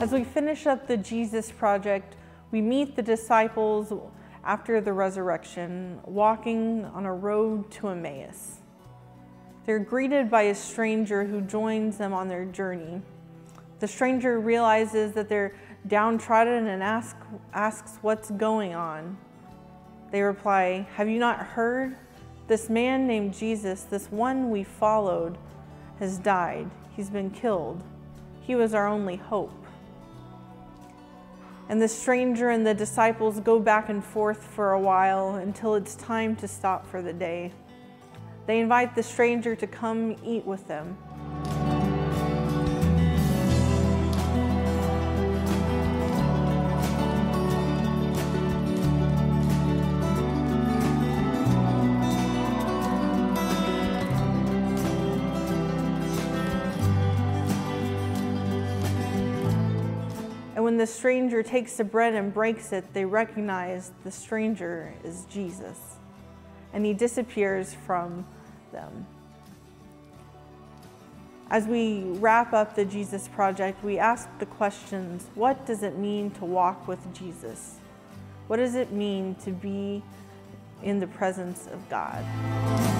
As we finish up the Jesus Project, we meet the disciples after the resurrection, walking on a road to Emmaus. They're greeted by a stranger who joins them on their journey. The stranger realizes that they're downtrodden and ask, asks what's going on. They reply, Have you not heard? This man named Jesus, this one we followed, has died. He's been killed. He was our only hope. And the stranger and the disciples go back and forth for a while until it's time to stop for the day. They invite the stranger to come eat with them. When the stranger takes the bread and breaks it, they recognize the stranger is Jesus. And he disappears from them. As we wrap up the Jesus Project, we ask the questions what does it mean to walk with Jesus? What does it mean to be in the presence of God?